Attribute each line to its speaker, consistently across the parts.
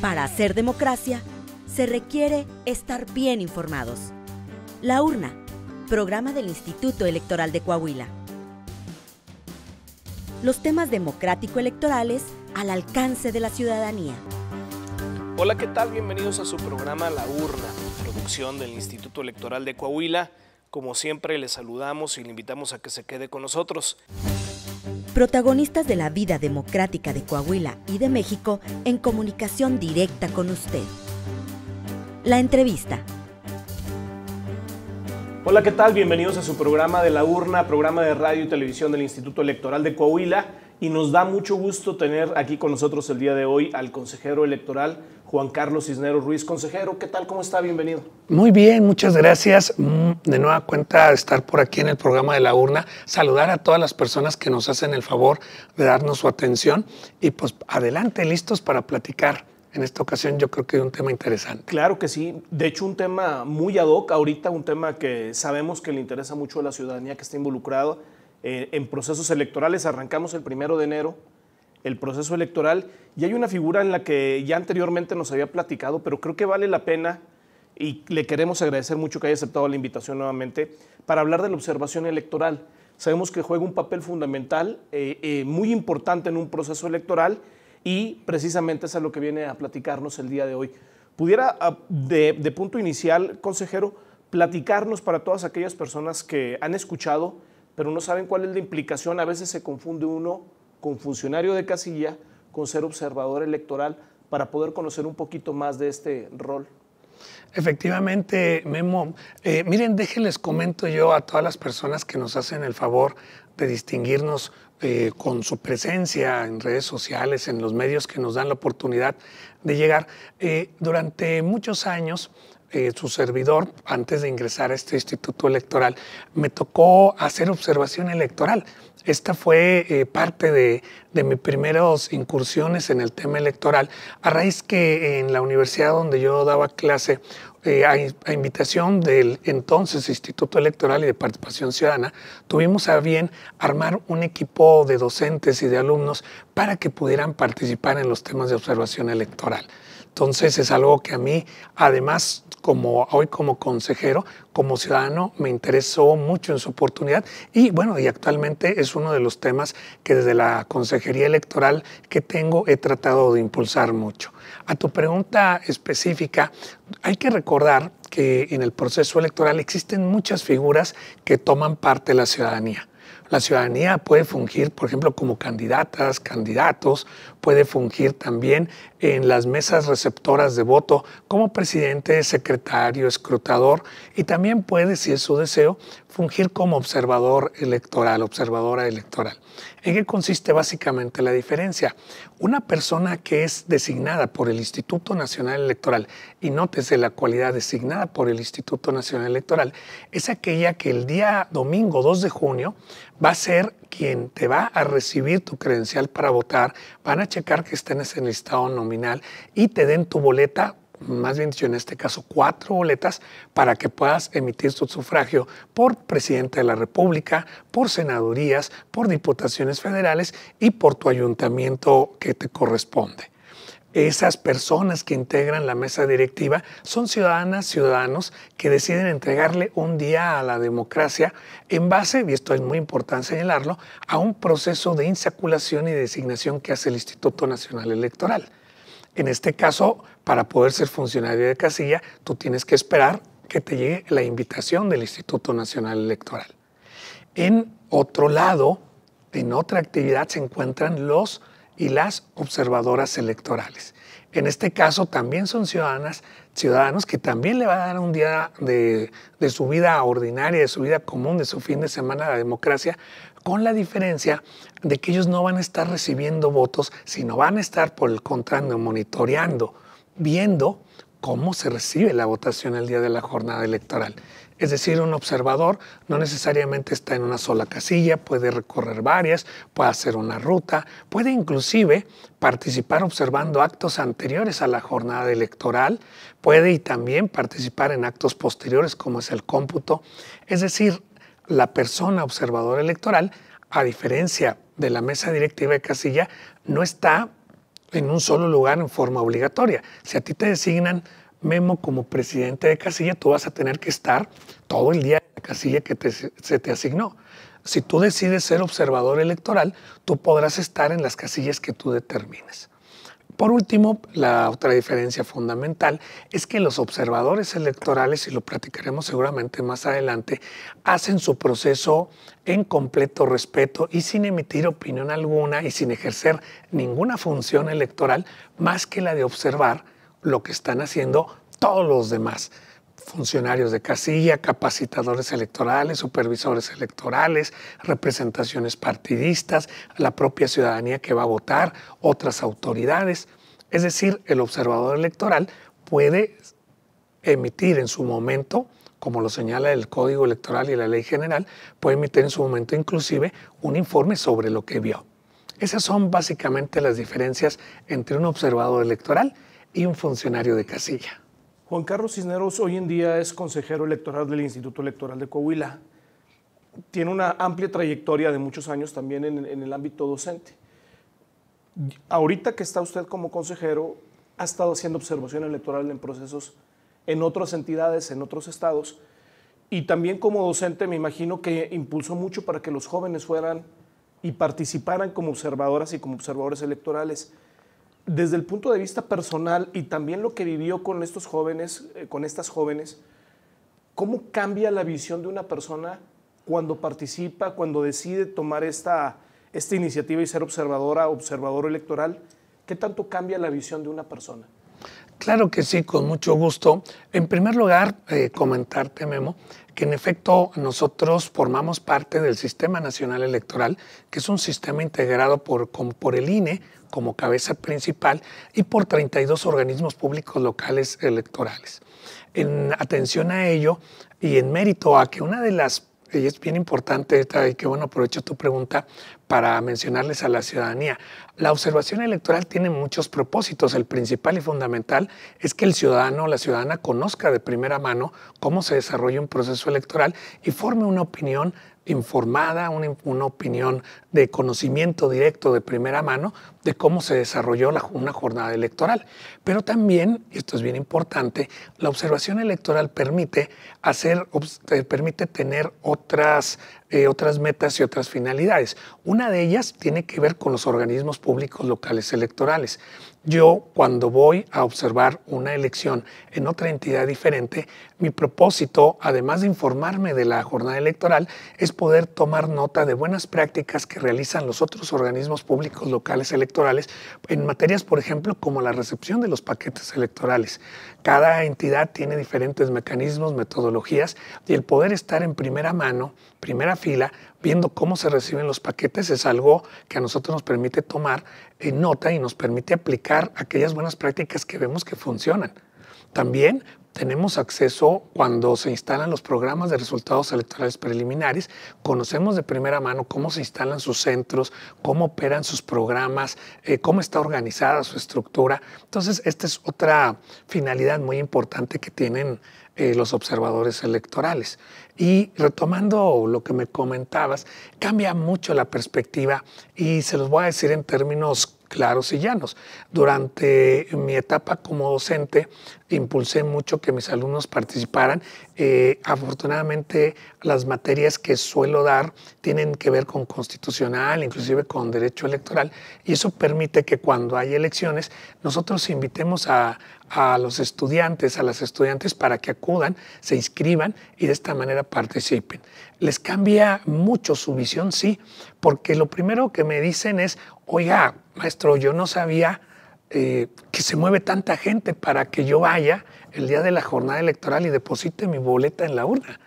Speaker 1: Para hacer democracia, se requiere estar bien informados. La urna, programa del Instituto Electoral de Coahuila. Los temas democrático-electorales al alcance de la ciudadanía.
Speaker 2: Hola, ¿qué tal? Bienvenidos a su programa La Urna, producción del Instituto Electoral de Coahuila. Como siempre, les saludamos y le invitamos a que se quede con nosotros.
Speaker 1: Protagonistas de la vida democrática de Coahuila y de México en comunicación directa con usted. La entrevista.
Speaker 2: Hola, ¿qué tal? Bienvenidos a su programa de La Urna, programa de radio y televisión del Instituto Electoral de Coahuila. Y nos da mucho gusto tener aquí con nosotros el día de hoy al consejero electoral Juan Carlos Cisneros Ruiz. Consejero, ¿qué tal? ¿Cómo está? Bienvenido.
Speaker 3: Muy bien, muchas gracias. Mm, de nueva cuenta estar por aquí en el programa de la urna, saludar a todas las personas que nos hacen el favor de darnos su atención y pues adelante, listos para platicar. En esta ocasión yo creo que es un tema interesante.
Speaker 2: Claro que sí. De hecho, un tema muy ad hoc ahorita, un tema que sabemos que le interesa mucho a la ciudadanía que está involucrada eh, en procesos electorales. Arrancamos el primero de enero el proceso electoral y hay una figura en la que ya anteriormente nos había platicado, pero creo que vale la pena y le queremos agradecer mucho que haya aceptado la invitación nuevamente para hablar de la observación electoral. Sabemos que juega un papel fundamental, eh, eh, muy importante en un proceso electoral y precisamente es a lo que viene a platicarnos el día de hoy. ¿Pudiera, ah, de, de punto inicial, consejero, platicarnos para todas aquellas personas que han escuchado, pero no saben cuál es la implicación? A veces se confunde uno con funcionario de casilla, con ser observador electoral, para poder conocer un poquito más de este rol.
Speaker 3: Efectivamente, Memo. Eh, miren, déjenles comento yo a todas las personas que nos hacen el favor de distinguirnos eh, con su presencia en redes sociales, en los medios que nos dan la oportunidad de llegar. Eh, durante muchos años, su servidor, antes de ingresar a este instituto electoral, me tocó hacer observación electoral. Esta fue eh, parte de, mis primeras incursiones en el tema electoral, a raíz que en la universidad donde yo daba clase, eh, a, invitación del entonces Instituto Electoral y de Participación Ciudadana, tuvimos a bien armar un equipo de docentes y de alumnos para que pudieran participar en los temas de observación electoral. Entonces es algo que a mí, además, como hoy como consejero, como ciudadano, me interesó mucho en su oportunidad y bueno, y actualmente es uno de los temas que desde la consejería electoral que tengo he tratado de impulsar mucho. A tu pregunta específica, hay que recordar que en el proceso electoral existen muchas figuras que toman parte de la ciudadanía. La ciudadanía puede fungir, por ejemplo, como candidatas, candidatos, puede fungir también en las mesas receptoras de voto como presidente, secretario, escrutador y también puede, si es su deseo, fungir como observador electoral, observadora electoral. ¿En qué consiste básicamente la diferencia? Una persona que es designada por el Instituto Nacional Electoral, y nótese la cualidad designada por el Instituto Nacional Electoral, es aquella que el día domingo 2 de junio va a ser quien te va a recibir tu credencial para votar, van a checar que estés en el listado nominal y te den tu boleta más bien dicho en este caso, cuatro boletas para que puedas emitir tu sufragio por presidente de la República, por senadurías, por diputaciones federales y por tu ayuntamiento que te corresponde. Esas personas que integran la mesa directiva son ciudadanas, ciudadanos que deciden entregarle un día a la democracia en base, y esto es muy importante señalarlo, a un proceso de insaculación y designación que hace el Instituto Nacional Electoral. En este caso, para poder ser funcionario de casilla, tú tienes que esperar que te llegue la invitación del Instituto Nacional Electoral. En otro lado, en otra actividad, se encuentran los y las observadoras electorales. En este caso también son ciudadanas, ciudadanos que también le van a dar un día de, de, su vida ordinaria, de su vida común, de su fin de semana a la democracia, con la diferencia de que ellos no van a estar recibiendo votos, sino van a estar por el contrario monitoreando, viendo cómo se recibe la votación el día de la jornada electoral. Es decir, un observador no necesariamente está en una sola casilla, puede recorrer varias, puede hacer una ruta, puede inclusive participar observando actos anteriores a la jornada electoral, puede y también participar en actos posteriores como es el cómputo. Es decir, la persona observadora electoral, a diferencia de la mesa directiva de casilla, no está en un solo lugar en forma obligatoria. Si a ti te designan Memo como presidente de casilla, tú vas a tener que estar todo el día en la casilla que se te asignó. Si tú decides ser observador electoral, tú podrás estar en las casillas que tú determines. Por último, la otra diferencia fundamental es que los observadores electorales, y lo platicaremos seguramente más adelante, hacen su proceso en completo respeto y sin emitir opinión alguna y sin ejercer ninguna función electoral más que la de observar lo que están haciendo todos los demás funcionarios de casilla, capacitadores electorales, supervisores electorales, representaciones partidistas, la propia ciudadanía que va a votar, otras autoridades. Es decir, el observador electoral puede emitir en su momento, como lo señala el Código Electoral y la Ley General, puede emitir en su momento inclusive un informe sobre lo que vio. Esas son básicamente las diferencias entre un observador electoral y un funcionario de casilla.
Speaker 2: Juan Carlos Cisneros hoy en día es consejero electoral del Instituto Electoral de Coahuila. Tiene una amplia trayectoria de muchos años también en, el ámbito docente. Ahorita que está usted como consejero, ha estado haciendo observación electoral en procesos en otras entidades, en otros estados, y también como docente me imagino que impulsó mucho para que los jóvenes fueran y participaran como observadoras y como observadores electorales desde el punto de vista personal y también lo que vivió con estos jóvenes, eh, con estas jóvenes, ¿cómo cambia la visión de una persona cuando participa, cuando decide tomar esta, esta iniciativa y ser observadora, observador electoral? ¿Qué tanto cambia la visión de una persona?
Speaker 3: Claro que sí, con mucho gusto. En primer lugar, eh, comentarte, Memo, que en efecto nosotros formamos parte del Sistema Nacional Electoral, que es un sistema integrado por, por el INE, como cabeza principal y por 32 organismos públicos locales electorales. En atención a ello y en mérito a que una de las y es bien importante, y que bueno, aprovecho tu pregunta para mencionarles a la ciudadanía. La observación electoral tiene muchos propósitos. El principal y fundamental es que el ciudadano o la ciudadana conozca de primera mano cómo se desarrolla un proceso electoral y forme una opinión informada, una, opinión de conocimiento directo de primera mano de cómo se desarrolló una jornada electoral. Pero también, y esto es bien importante, la observación electoral permite, hacer, eh, permite tener otras, eh, otras metas y otras finalidades. Una de ellas tiene que ver con los organismos públicos locales electorales. Yo, cuando voy a observar una elección en otra entidad diferente, mi propósito, además de informarme de la jornada electoral, es poder tomar nota de buenas prácticas que realizan los otros organismos públicos locales electorales en materias, por ejemplo, como la recepción de los paquetes electorales. Cada entidad tiene diferentes mecanismos, metodologías, y el poder estar en primera mano, primera fila, viendo cómo se reciben los paquetes es algo que a nosotros nos permite tomar en nota y nos permite aplicar aquellas buenas prácticas que vemos que funcionan. También tenemos acceso cuando se instalan los programas de resultados electorales preliminares, conocemos de primera mano cómo se instalan sus centros, cómo operan sus programas, eh, cómo está organizada su estructura. Entonces, esta es otra finalidad muy importante que tienen eh, los observadores electorales. Y retomando lo que me comentabas, cambia mucho la perspectiva y se los voy a decir en términos claros y llanos. Durante mi etapa como docente impulsé mucho que mis alumnos participaran. Eh, afortunadamente las materias que suelo dar tienen que ver con constitucional, inclusive con derecho electoral, y eso permite que cuando hay elecciones nosotros invitemos a, a los estudiantes, a las estudiantes para que acudan, se inscriban y de esta manera participen. Les cambia mucho su visión, sí, porque lo primero que me dicen es, oiga, maestro, yo no sabía eh, que se mueve tanta gente para que yo vaya el día de la jornada electoral y deposite mi boleta en la urna.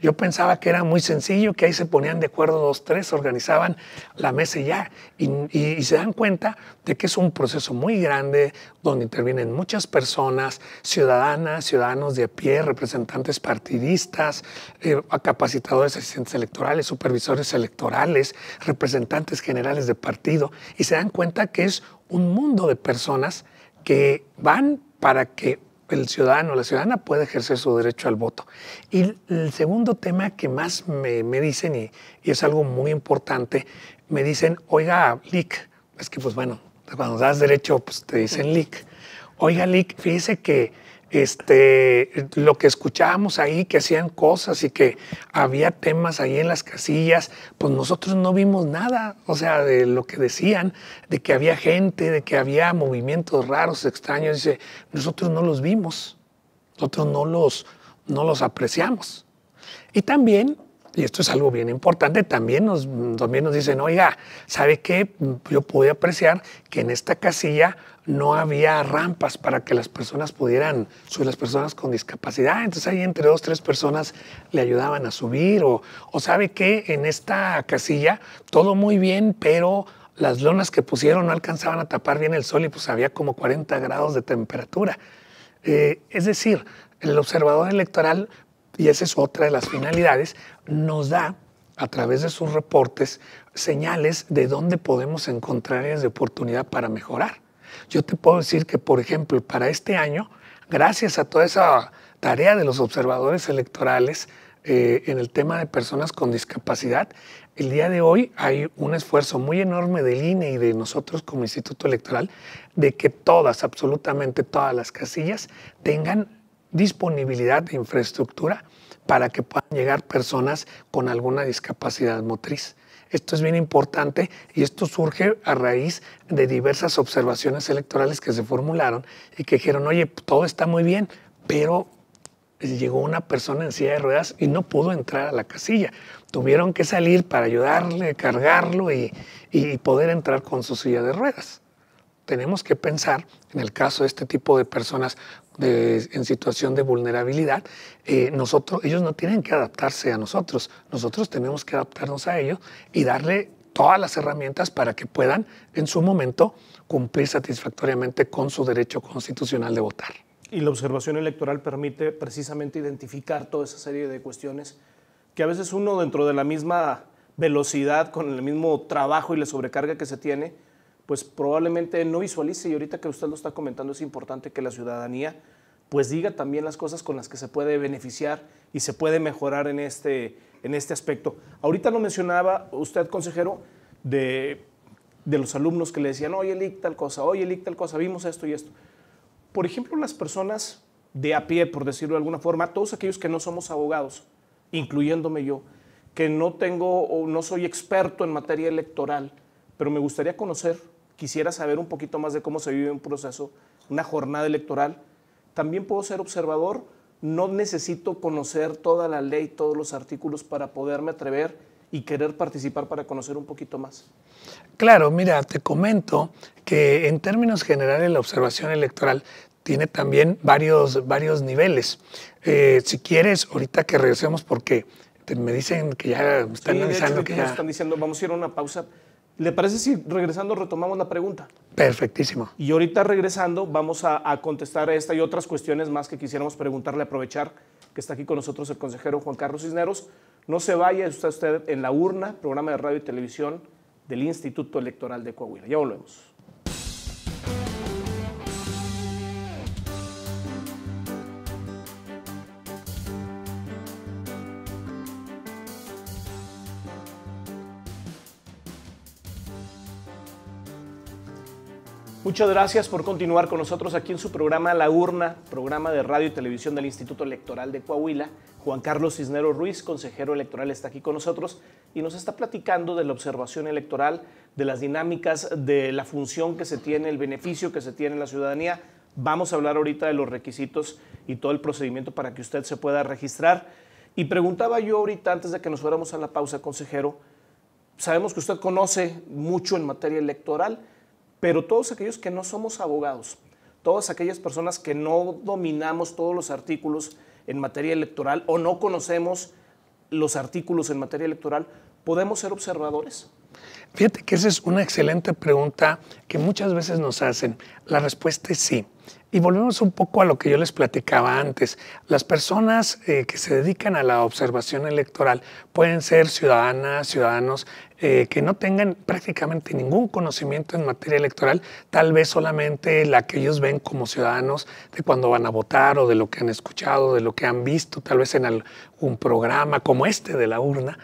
Speaker 3: Yo pensaba que era muy sencillo, que ahí se ponían de acuerdo dos, tres, organizaban la mesa y ya. Y, se dan cuenta de que es un proceso muy grande donde intervienen muchas personas, ciudadanas, ciudadanos de a pie, representantes partidistas, eh, capacitadores, asistentes electorales, supervisores electorales, representantes generales de partido. Y se dan cuenta que es un mundo de personas que van para que el ciudadano, la ciudadana puede ejercer su derecho al voto. Y el segundo tema que más me, dicen, y, es algo muy importante, me dicen, oiga, Lick, es que pues bueno, Cuando das derecho, pues te dicen LIC. Oiga, LIC, fíjese que este, lo que escuchábamos ahí, que hacían cosas y que había temas ahí en las casillas, pues nosotros no vimos nada, o sea, de lo que decían, de que había gente, de que había movimientos raros, extraños, dice, nosotros no los vimos, nosotros no los, no los apreciamos. Y también y esto es algo bien importante, también nos, también nos dicen, oiga, ¿sabe qué? Yo pude apreciar que en esta casilla no había rampas para que las personas pudieran subir, las personas con discapacidad. Entonces ahí entre dos, tres personas le ayudaban a subir. O, o sabe qué? en esta casilla todo muy bien, pero las lonas que pusieron no alcanzaban a tapar bien el sol y pues había como 40 grados de temperatura. Eh, es decir, el observador electoral y esa es otra de las finalidades, nos da a través de sus reportes señales de dónde podemos encontrar áreas de oportunidad para mejorar. Yo te puedo decir que, por ejemplo, para este año, gracias a toda esa tarea de los observadores electorales eh, en el tema de personas con discapacidad, el día de hoy hay un esfuerzo muy enorme del INE y de nosotros como Instituto Electoral de que todas, absolutamente todas las casillas tengan disponibilidad de infraestructura para que puedan llegar personas con alguna discapacidad motriz. Esto es bien importante y esto surge a raíz de diversas observaciones electorales que se formularon y que dijeron, oye, todo está muy bien, pero llegó una persona en silla de ruedas y no pudo entrar a la casilla. Tuvieron que salir para ayudarle, cargarlo y, y poder entrar con su silla de ruedas tenemos que pensar, en el caso de este tipo de personas en situación de vulnerabilidad, eh, nosotros, ellos no tienen que adaptarse a nosotros, nosotros tenemos que adaptarnos a ellos y darle todas las herramientas para que puedan en su momento cumplir satisfactoriamente con su derecho constitucional de votar.
Speaker 2: Y la observación electoral permite precisamente identificar toda esa serie de cuestiones que a veces uno dentro de la misma velocidad, con el mismo trabajo y la sobrecarga que se tiene, pues probablemente no visualice y ahorita que usted lo está comentando es importante que la ciudadanía pues diga también las cosas con las que se puede beneficiar y se puede mejorar en este, en este aspecto. Ahorita lo mencionaba usted, consejero, de, de los alumnos que le decían, oye, Lick, tal cosa, oye, Lick, tal cosa, vimos esto y esto. Por ejemplo, las personas de a pie, por decirlo de alguna forma, todos aquellos que no somos abogados, incluyéndome yo, que no tengo o no soy experto en materia electoral, pero me gustaría conocer quisiera saber un poquito más de cómo se vive un proceso, una jornada electoral, también puedo ser observador, no necesito conocer toda la ley, todos los artículos para poderme atrever y querer participar para conocer un poquito más.
Speaker 3: Claro, mira, te comento que en términos generales la observación electoral tiene también varios, varios niveles. Eh, si quieres, ahorita que regresemos, porque me dicen que ya están
Speaker 2: avisando que ya... están diciendo, vamos a ir a una pausa. ¿Le parece si regresando retomamos la pregunta?
Speaker 3: Perfectísimo.
Speaker 2: Y ahorita regresando vamos a, contestar a esta y otras cuestiones más que quisiéramos preguntarle, aprovechar que está aquí con nosotros el consejero Juan Carlos Cisneros. No se vaya, está usted en la urna, programa de radio y televisión del Instituto Electoral de Coahuila. Ya volvemos. Muchas gracias por continuar con nosotros aquí en su programa La Urna, programa de radio y televisión del Instituto Electoral de Coahuila. Juan Carlos Cisneros Ruiz, consejero electoral, está aquí con nosotros y nos está platicando de la observación electoral, de las dinámicas, de la función que se tiene, el beneficio que se tiene en la ciudadanía. Vamos a hablar ahorita de los requisitos y todo el procedimiento para que usted se pueda registrar. Y preguntaba yo ahorita, antes de que nos fuéramos a la pausa, consejero, sabemos que usted conoce mucho en materia electoral pero todos aquellos que no somos abogados, todas aquellas personas que no dominamos todos los artículos en materia electoral o no conocemos los artículos en materia electoral, ¿podemos ser observadores?
Speaker 3: Fíjate que esa es una excelente pregunta que muchas veces nos hacen. La respuesta es sí. Y volvemos un poco a lo que yo les platicaba antes. Las personas eh, que se dedican a la observación electoral pueden ser ciudadanas, ciudadanos eh, que no tengan prácticamente ningún conocimiento en materia electoral, tal vez solamente la que ellos ven como ciudadanos de cuando van a votar o de lo que han escuchado, de lo que han visto, tal vez en algún programa como este de la urna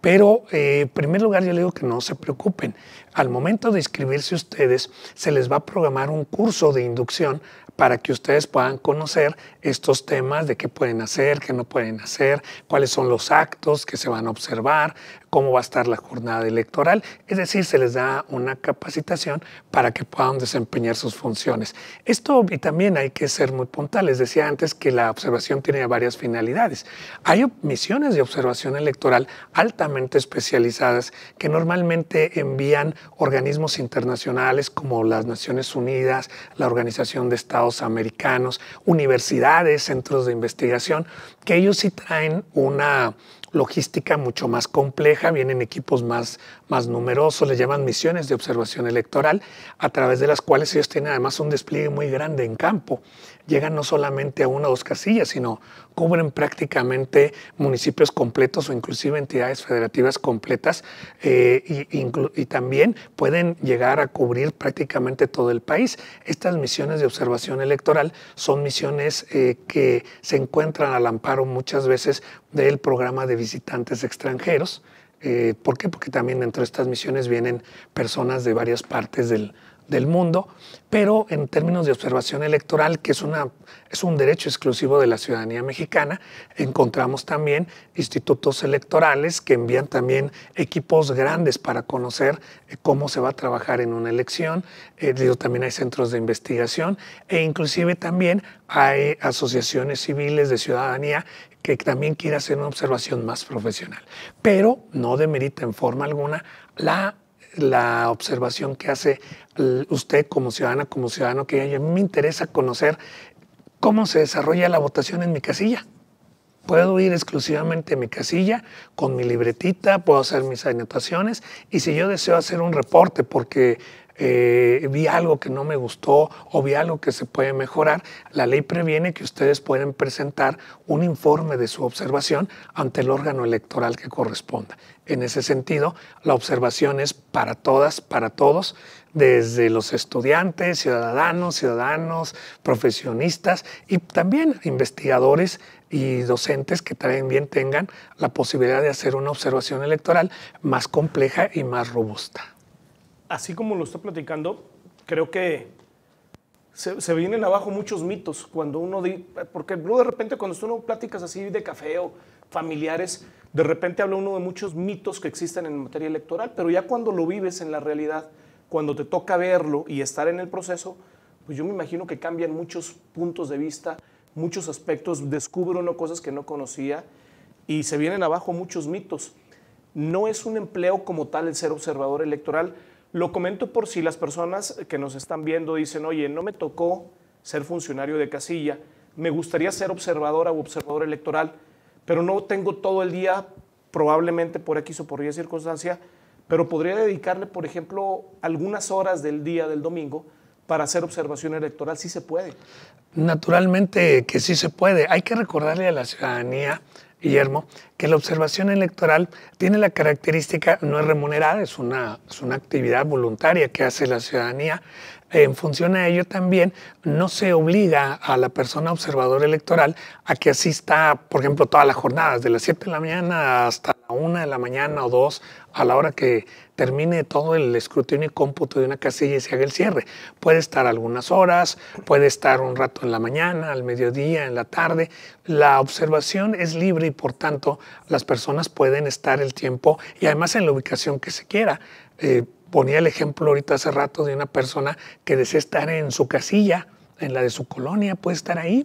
Speaker 3: Pero eh, en primer lugar yo le digo que no se preocupen. Al momento de inscribirse ustedes, se les va a programar un curso de inducción para que ustedes puedan conocer estos temas de qué pueden hacer, qué no pueden hacer, cuáles son los actos que se van a observar, cómo va a estar la jornada electoral. Es decir, se les da una capacitación para que puedan desempeñar sus funciones. Esto y también hay que ser muy puntual. Les decía antes que la observación tiene varias finalidades. Hay misiones de observación electoral altamente especializadas que normalmente envían organismos internacionales como las Naciones Unidas, la Organización de Estados Americanos, universidades, centros de investigación, que ellos sí traen una logística mucho más compleja, vienen equipos más, más numerosos, le llaman misiones de observación electoral, a través de las cuales ellos tienen además un despliegue muy grande en campo. Llegan no solamente a una o dos casillas, sino cubren prácticamente municipios completos o inclusive entidades federativas completas eh, y, también pueden llegar a cubrir prácticamente todo el país. Estas misiones de observación electoral son misiones eh, que se encuentran al amparo muchas veces del programa de visitantes extranjeros. Eh, ¿Por qué? Porque también dentro de estas misiones vienen personas de varias partes del, del mundo, pero en términos de observación electoral, que es, una, es un derecho exclusivo de la ciudadanía mexicana, encontramos también institutos electorales que envían también equipos grandes para conocer eh, cómo se va a trabajar en una elección, eh, también hay centros de investigación e inclusive también hay asociaciones civiles de ciudadanía que también quieren hacer una observación más profesional, pero no demerita en forma alguna la la observación que hace usted como ciudadana, como ciudadano, que a mí me interesa conocer cómo se desarrolla la votación en mi casilla. Puedo ir exclusivamente a mi casilla con mi libretita, puedo hacer mis anotaciones y si yo deseo hacer un reporte porque eh, vi algo que no me gustó o vi algo que se puede mejorar, la ley previene que ustedes pueden presentar un informe de su observación ante el órgano electoral que corresponda. En ese sentido, la observación es para todas, para todos, desde los estudiantes, ciudadanos, ciudadanos, profesionistas y también investigadores y docentes que también tengan la posibilidad de hacer una observación electoral más compleja y más robusta
Speaker 2: así como lo está platicando, creo que se, vienen abajo muchos mitos cuando uno, porque luego de repente cuando uno pláticas así de café o familiares, de repente habla uno de muchos mitos que existen en materia electoral, pero ya cuando lo vives en la realidad, cuando te toca verlo y estar en el proceso, pues yo me imagino que cambian muchos puntos de vista, muchos aspectos, descubre uno cosas que no conocía y se vienen abajo muchos mitos. No es un empleo como tal el ser observador electoral, lo comento por si las personas que nos están viendo dicen, oye, no me tocó ser funcionario de casilla, me gustaría ser observadora o observador electoral, pero no tengo todo el día, probablemente por X o por Y circunstancia, pero podría dedicarle, por ejemplo, algunas horas del día del domingo para hacer observación electoral, sí se puede.
Speaker 3: Naturalmente que sí se puede. Hay que recordarle a la ciudadanía Guillermo, que la observación electoral tiene la característica, no es remunerada, es una, es una actividad voluntaria que hace la ciudadanía. En función a ello también no se obliga a la persona observadora electoral a que asista, por ejemplo, todas las jornadas, de las 7 de la mañana hasta la 1 de la mañana o 2, a la hora que termine todo el escrutinio y cómputo de una casilla y se haga el cierre. Puede estar algunas horas, puede estar un rato en la mañana, al mediodía, en la tarde. La observación es libre y por tanto las personas pueden estar el tiempo y además en la ubicación que se quiera. Eh, ponía el ejemplo ahorita hace rato de una persona que desea estar en su casilla, en la de su colonia, puede estar ahí.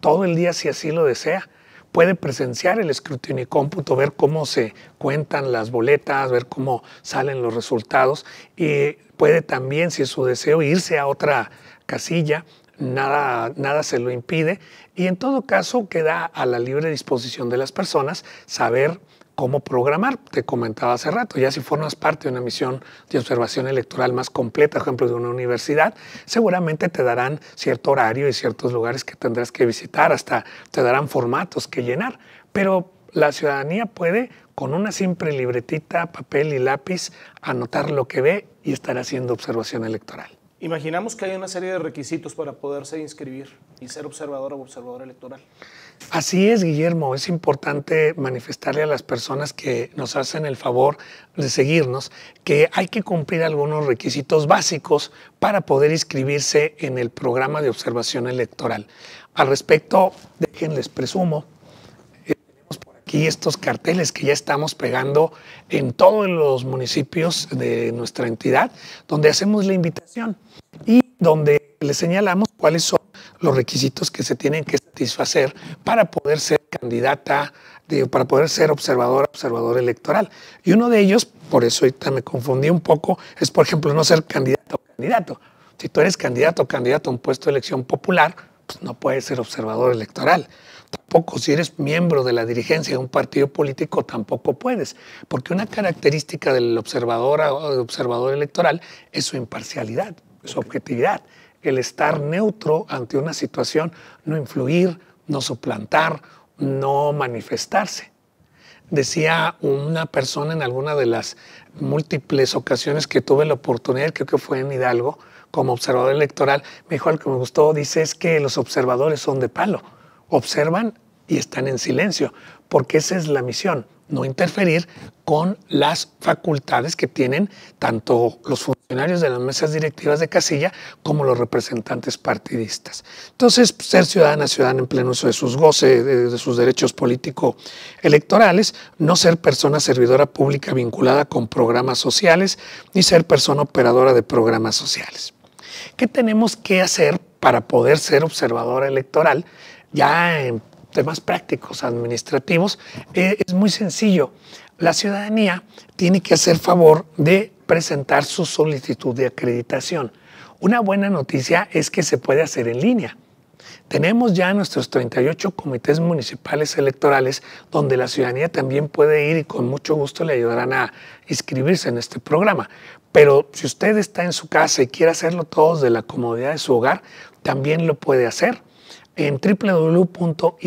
Speaker 3: Todo el día si así lo desea puede presenciar el escrutinio y cómputo, ver cómo se cuentan las boletas, ver cómo salen los resultados. Y puede también, si es su deseo, irse a otra casilla, nada, nada se lo impide. Y en todo caso queda a la libre disposición de las personas saber cómo programar. Te comentaba hace rato, ya si formas parte de una misión de observación electoral más completa, por ejemplo, de una universidad, seguramente te darán cierto horario y ciertos lugares que tendrás que visitar, hasta te darán formatos que llenar. Pero la ciudadanía puede, con una simple libretita, papel y lápiz, anotar lo que ve y estar haciendo observación electoral.
Speaker 2: Imaginamos que hay una serie de requisitos para poderse inscribir y ser observador o observador electoral.
Speaker 3: Así es, Guillermo. Es importante manifestarle a las personas que nos hacen el favor de seguirnos que hay que cumplir algunos requisitos básicos para poder inscribirse en el programa de observación electoral. Al respecto, déjenles presumo aquí estos carteles que ya estamos pegando en todos los municipios de nuestra entidad, donde hacemos la invitación y donde le señalamos cuáles son los requisitos que se tienen que satisfacer para poder ser candidata, para poder ser observador, observador electoral. Y uno de ellos, por eso ahorita me confundí un poco, es por ejemplo no ser candidato o candidato. Si tú eres candidato o candidato a un puesto de elección popular, pues no puedes ser observador electoral. Tampoco si eres miembro de la dirigencia de un partido político, tampoco puedes, porque una característica del observador o observador electoral es su imparcialidad, su objetividad, el estar neutro ante una situación, no influir, no suplantar, no manifestarse. Decía una persona en alguna de las múltiples ocasiones que tuve la oportunidad, creo que fue en Hidalgo, como observador electoral, me dijo algo que me gustó, dice es que los observadores son de palo observan y están en silencio, porque esa es la misión, no interferir con las facultades que tienen tanto los funcionarios de las mesas directivas de casilla como los representantes partidistas. Entonces, ser ciudadana, ciudadana en pleno uso de sus goces, de, sus derechos político-electorales, no ser persona servidora pública vinculada con programas sociales, ni ser persona operadora de programas sociales. ¿Qué tenemos que hacer para poder ser observadora electoral? ya en temas prácticos, administrativos, eh, es muy sencillo. La ciudadanía tiene que hacer favor de presentar su solicitud de acreditación. Una buena noticia es que se puede hacer en línea. Tenemos ya nuestros 38 comités municipales electorales donde la ciudadanía también puede ir y con mucho gusto le ayudarán a inscribirse en este programa. Pero si usted está en su casa y quiere hacerlo todo desde la comodidad de su hogar, también lo puede hacer en www.is.rg.mx,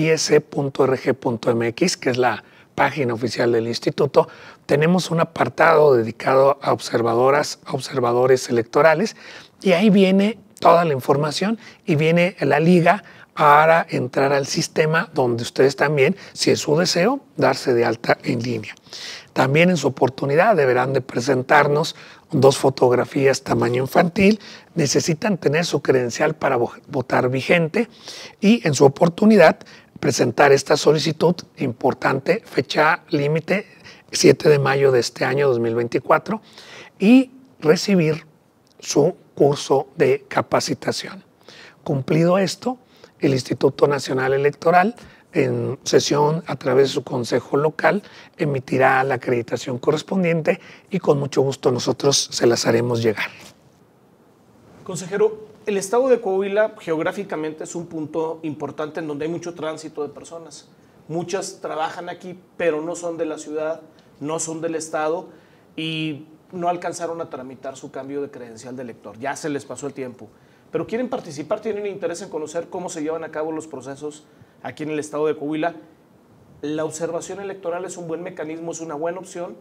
Speaker 3: que es la página oficial del instituto, tenemos un apartado dedicado a observadoras, observadores electorales, y ahí viene toda la información y viene la liga para entrar al sistema donde ustedes también, si es su deseo, darse de alta en línea. También en su oportunidad deberán de presentarnos dos fotografías tamaño infantil, necesitan tener su credencial para votar vigente y en su oportunidad presentar esta solicitud importante, fecha límite 7 de mayo de este año 2024 y recibir su curso de capacitación. Cumplido esto, el Instituto Nacional Electoral en sesión a través de su consejo local emitirá la acreditación correspondiente y con mucho gusto nosotros se las haremos llegar.
Speaker 2: Consejero, el estado de Coahuila geográficamente es un punto importante en donde hay mucho tránsito de personas. Muchas trabajan aquí, pero no son de la ciudad, no son del estado y no alcanzaron a tramitar su cambio de credencial de elector. Ya se les pasó el tiempo. Pero quieren participar, tienen interés en conocer cómo se llevan a cabo los procesos aquí en el estado de Coahuila, la observación electoral es un buen mecanismo, es una buena opción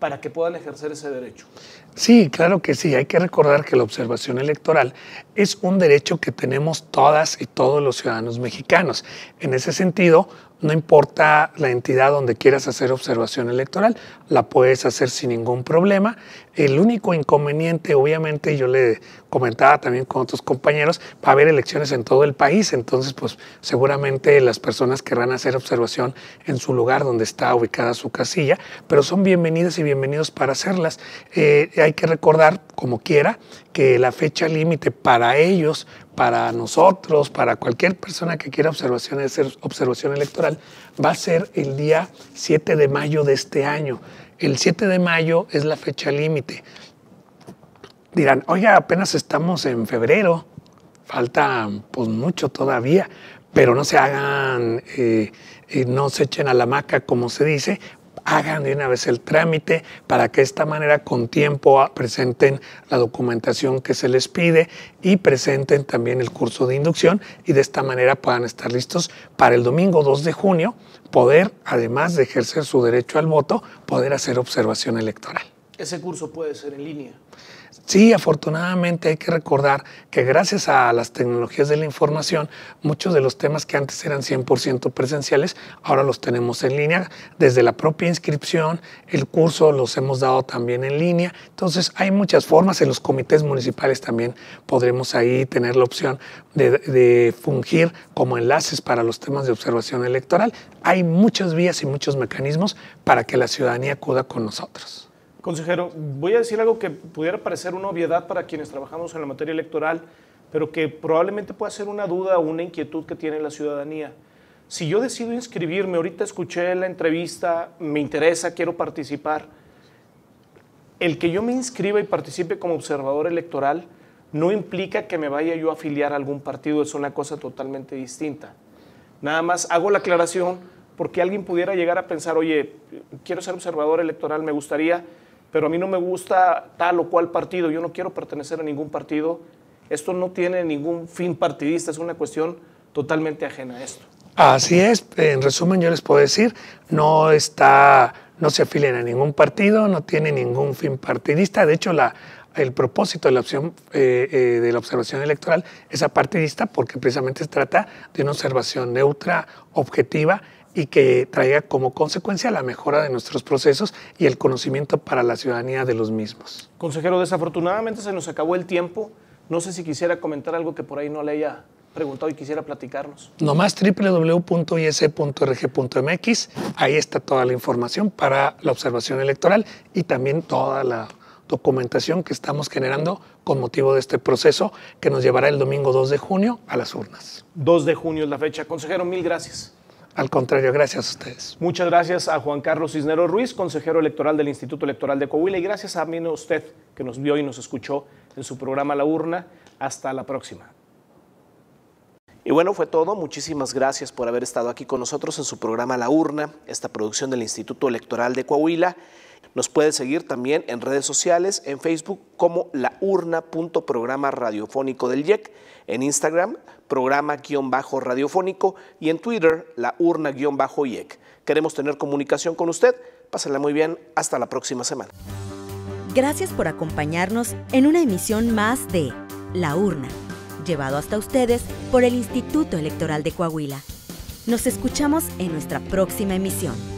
Speaker 2: para que puedan ejercer ese derecho.
Speaker 3: Sí, claro que sí. Hay que recordar que la observación electoral es un derecho que tenemos todas y todos los ciudadanos mexicanos. En ese sentido, no importa la entidad donde quieras hacer observación electoral, la puedes hacer sin ningún problema. El único inconveniente, obviamente, yo le comentaba también con otros compañeros, va a haber elecciones en todo el país, entonces pues seguramente las personas querrán hacer observación en su lugar donde está ubicada su casilla, pero son bienvenidas y bienvenidos para hacerlas. Eh, hay que recordar, como quiera, que la fecha límite para ellos para nosotros, para cualquier persona que quiera observación, hacer observación electoral, va a ser el día 7 de mayo de este año. El 7 de mayo es la fecha límite. Dirán, oiga, apenas estamos en febrero, falta pues mucho todavía, pero no se hagan, eh, eh, no se echen a la maca como se dice, hagan de una vez el trámite para que de esta manera con tiempo presenten la documentación que se les pide y presenten también el curso de inducción y de esta manera puedan estar listos para el domingo 2 de junio poder, además de ejercer su derecho al voto, poder hacer observación electoral.
Speaker 2: Ese curso puede ser en línea.
Speaker 3: Sí, afortunadamente hay que recordar que gracias a las tecnologías de la información, muchos de los temas que antes eran 100% presenciales, ahora los tenemos en línea. Desde la propia inscripción, el curso los hemos dado también en línea. Entonces hay muchas formas. En los comités municipales también podremos ahí tener la opción de, de fungir como enlaces para los temas de observación electoral. Hay muchas vías y muchos mecanismos para que la ciudadanía acuda con nosotros.
Speaker 2: Consejero, voy a decir algo que pudiera parecer una obviedad para quienes trabajamos en la materia electoral, pero que probablemente pueda ser una duda o una inquietud que tiene la ciudadanía. Si yo decido inscribirme, ahorita escuché la entrevista, me interesa, quiero participar, el que yo me inscriba y participe como observador electoral no implica que me vaya yo a afiliar a algún partido, es una cosa totalmente distinta. Nada más hago la aclaración porque alguien pudiera llegar a pensar, oye, quiero ser observador electoral, me gustaría, pero a mí no me gusta tal o cual partido, yo no quiero pertenecer a ningún partido. Esto no tiene ningún fin partidista, es una cuestión totalmente ajena a esto.
Speaker 3: Así es, en resumen yo les puedo decir, no está, no se afilian a ningún partido, no tiene ningún fin partidista. De hecho, la, el propósito de la opción eh, eh, de la observación electoral es apartidista porque precisamente se trata de una observación neutra, objetiva y que traiga como consecuencia la mejora de nuestros procesos y el conocimiento para la ciudadanía de los mismos.
Speaker 2: Consejero, desafortunadamente se nos acabó el tiempo. No sé si quisiera comentar algo que por ahí no le haya preguntado y quisiera platicarnos.
Speaker 3: Nomás www.is.rg.mx, ahí está toda la información para la observación electoral y también toda la documentación que estamos generando con motivo de este proceso que nos llevará el domingo 2 de junio a las urnas.
Speaker 2: 2 de junio es la fecha. Consejero, mil gracias.
Speaker 3: Al contrario, gracias a ustedes.
Speaker 2: Muchas gracias a Juan Carlos Cisneros Ruiz, consejero electoral del Instituto Electoral de Coahuila, y gracias a mí, usted, que nos vio y nos escuchó en su programa La Urna. Hasta la próxima. Y bueno, fue todo. Muchísimas gracias por haber estado aquí con nosotros en su programa La Urna, esta producción del Instituto Electoral de Coahuila. Nos puede seguir también en redes sociales, en Facebook como la urna.programa radiofónico del IEC, en Instagram programa-radiofónico y en Twitter la urna-IEC. Queremos tener comunicación con usted. Pásenla muy bien. Hasta la próxima semana.
Speaker 1: Gracias por acompañarnos en una emisión más de La Urna, llevado hasta ustedes por el Instituto Electoral de Coahuila. Nos escuchamos en nuestra próxima emisión.